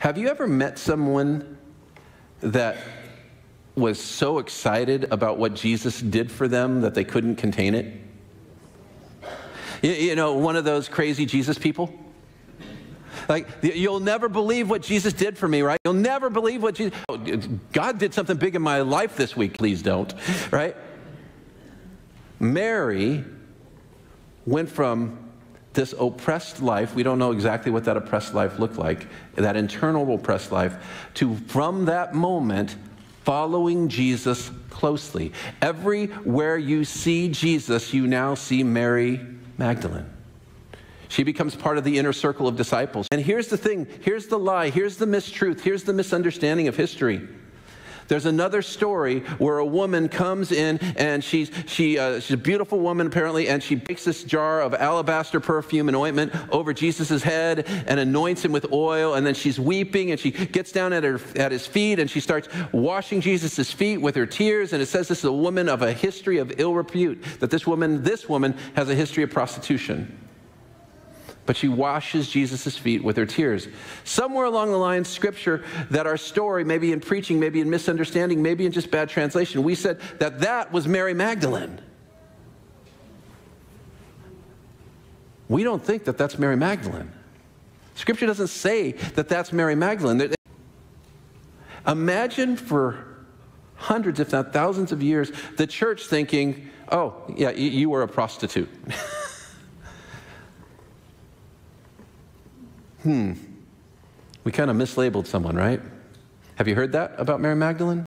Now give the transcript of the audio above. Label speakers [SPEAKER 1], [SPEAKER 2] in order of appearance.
[SPEAKER 1] Have you ever met someone that was so excited about what Jesus did for them that they couldn't contain it? You, you know, one of those crazy Jesus people? Like, you'll never believe what Jesus did for me, right? You'll never believe what Jesus, oh, God did something big in my life this week. Please don't, right? Mary went from this oppressed life, we don't know exactly what that oppressed life looked like, that internal oppressed life, to from that moment following Jesus closely. Everywhere you see Jesus, you now see Mary Magdalene. She becomes part of the inner circle of disciples. And here's the thing here's the lie, here's the mistruth, here's the misunderstanding of history. There's another story where a woman comes in and she's, she, uh, she's a beautiful woman apparently, and she takes this jar of alabaster perfume and ointment over Jesus' head and anoints him with oil. And then she's weeping and she gets down at, her, at his feet and she starts washing Jesus' feet with her tears. And it says this is a woman of a history of ill repute, that this woman, this woman has a history of prostitution but she washes Jesus' feet with her tears. Somewhere along the line, scripture that our story, maybe in preaching, maybe in misunderstanding, maybe in just bad translation, we said that that was Mary Magdalene. We don't think that that's Mary Magdalene. Scripture doesn't say that that's Mary Magdalene. Imagine for hundreds, if not thousands of years, the church thinking, oh, yeah, you were a prostitute. hmm, we kind of mislabeled someone, right? Have you heard that about Mary Magdalene?